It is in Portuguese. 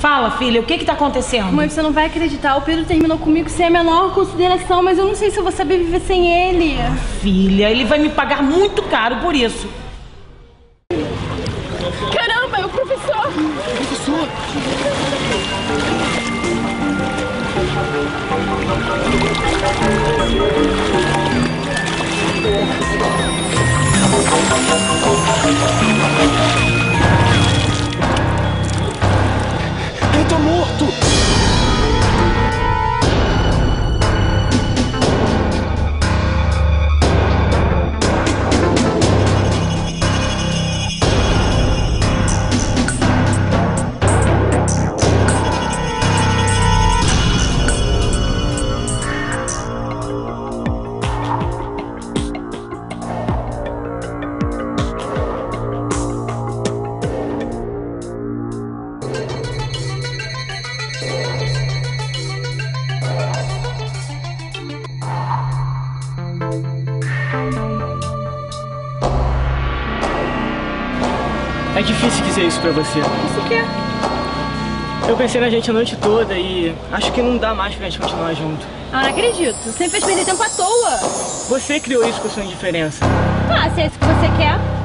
Fala, filha, o que que tá acontecendo? Mãe, você não vai acreditar. O Pedro terminou comigo sem a menor consideração, mas eu não sei se eu vou saber viver sem ele. Filha, ele vai me pagar muito caro por isso. Caramba, é o professor! Professor! É difícil dizer isso pra você. Isso o quê? Eu pensei na gente a noite toda e acho que não dá mais pra gente continuar junto. Ah, não acredito. Você me fez perder tempo à toa. Você criou isso com sua indiferença. Ah, se é isso que você quer.